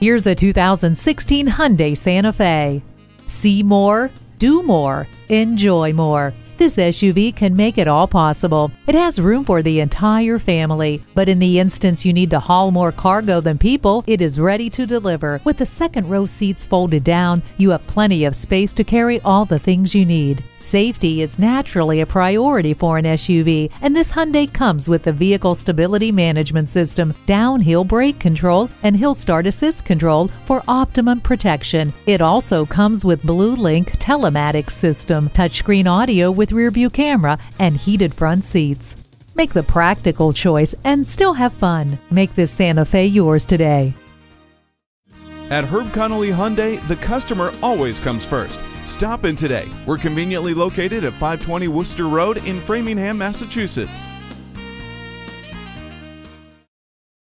Here's a 2016 Hyundai Santa Fe. See more, do more, enjoy more. This SUV can make it all possible. It has room for the entire family, but in the instance you need to haul more cargo than people, it is ready to deliver. With the second row seats folded down, you have plenty of space to carry all the things you need. Safety is naturally a priority for an SUV, and this Hyundai comes with the Vehicle Stability Management System, downhill brake control, and hill start assist control for optimum protection. It also comes with Blue Link telematics system, touchscreen audio with rear view camera, and heated front seats. Make the practical choice and still have fun. Make this Santa Fe yours today. At Herb Connolly Hyundai, the customer always comes first. Stop in today. We're conveniently located at 520 Worcester Road in Framingham, Massachusetts.